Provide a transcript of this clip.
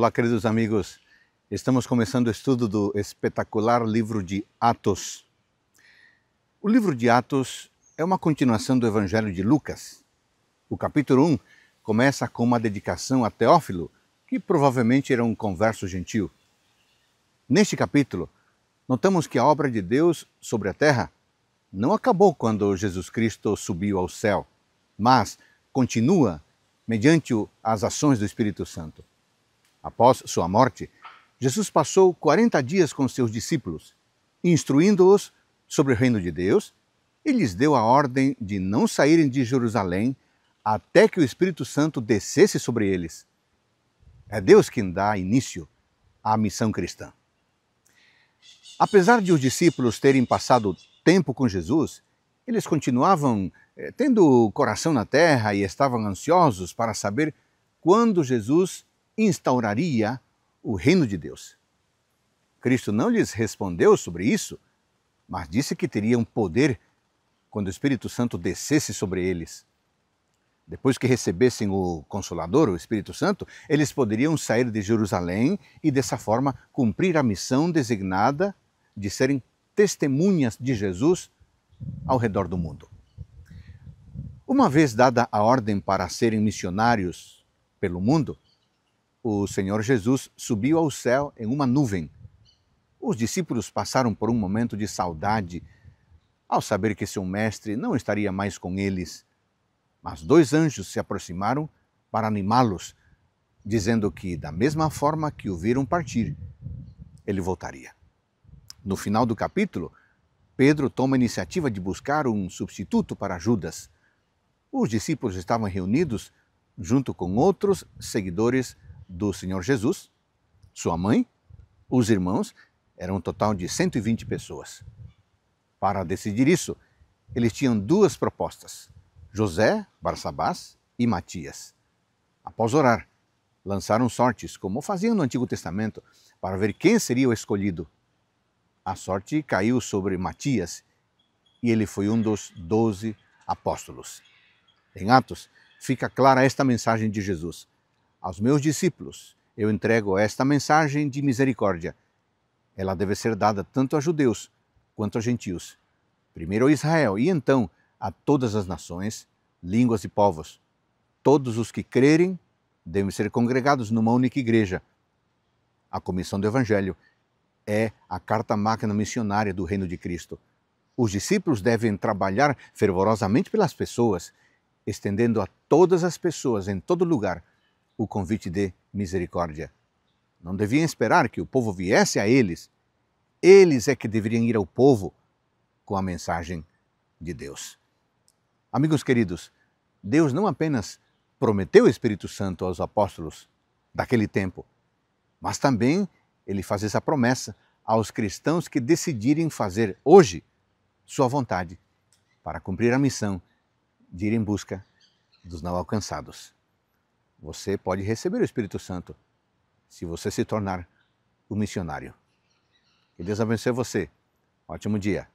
Olá, queridos amigos. Estamos começando o estudo do espetacular livro de Atos. O livro de Atos é uma continuação do Evangelho de Lucas. O capítulo 1 começa com uma dedicação a Teófilo, que provavelmente era um converso gentil. Neste capítulo, notamos que a obra de Deus sobre a terra não acabou quando Jesus Cristo subiu ao céu, mas continua mediante as ações do Espírito Santo. Após sua morte, Jesus passou 40 dias com seus discípulos, instruindo-os sobre o reino de Deus e lhes deu a ordem de não saírem de Jerusalém até que o Espírito Santo descesse sobre eles. É Deus quem dá início à missão cristã. Apesar de os discípulos terem passado tempo com Jesus, eles continuavam eh, tendo o coração na terra e estavam ansiosos para saber quando Jesus instauraria o reino de Deus. Cristo não lhes respondeu sobre isso, mas disse que teriam poder quando o Espírito Santo descesse sobre eles. Depois que recebessem o Consolador, o Espírito Santo, eles poderiam sair de Jerusalém e, dessa forma, cumprir a missão designada de serem testemunhas de Jesus ao redor do mundo. Uma vez dada a ordem para serem missionários pelo mundo, o Senhor Jesus subiu ao céu em uma nuvem. Os discípulos passaram por um momento de saudade ao saber que seu mestre não estaria mais com eles. Mas dois anjos se aproximaram para animá-los, dizendo que, da mesma forma que o viram partir, ele voltaria. No final do capítulo, Pedro toma a iniciativa de buscar um substituto para Judas. Os discípulos estavam reunidos junto com outros seguidores do Senhor Jesus, sua mãe, os irmãos, eram um total de 120 pessoas. Para decidir isso, eles tinham duas propostas: José, Barsabás e Matias. Após orar, lançaram sortes, como faziam no Antigo Testamento, para ver quem seria o escolhido a sorte caiu sobre Matias e ele foi um dos doze apóstolos. Em Atos, fica clara esta mensagem de Jesus: Aos meus discípulos eu entrego esta mensagem de misericórdia. Ela deve ser dada tanto a judeus quanto a gentios. Primeiro a Israel e então a todas as nações, línguas e povos. Todos os que crerem devem ser congregados numa única igreja. A comissão do Evangelho é a carta máquina missionária do reino de Cristo. Os discípulos devem trabalhar fervorosamente pelas pessoas, estendendo a todas as pessoas em todo lugar o convite de misericórdia. Não deviam esperar que o povo viesse a eles. Eles é que deveriam ir ao povo com a mensagem de Deus. Amigos queridos, Deus não apenas prometeu o Espírito Santo aos apóstolos daquele tempo, mas também ele faz essa promessa aos cristãos que decidirem fazer hoje sua vontade para cumprir a missão de ir em busca dos não alcançados. Você pode receber o Espírito Santo se você se tornar um missionário. Que Deus abençoe você. Ótimo dia.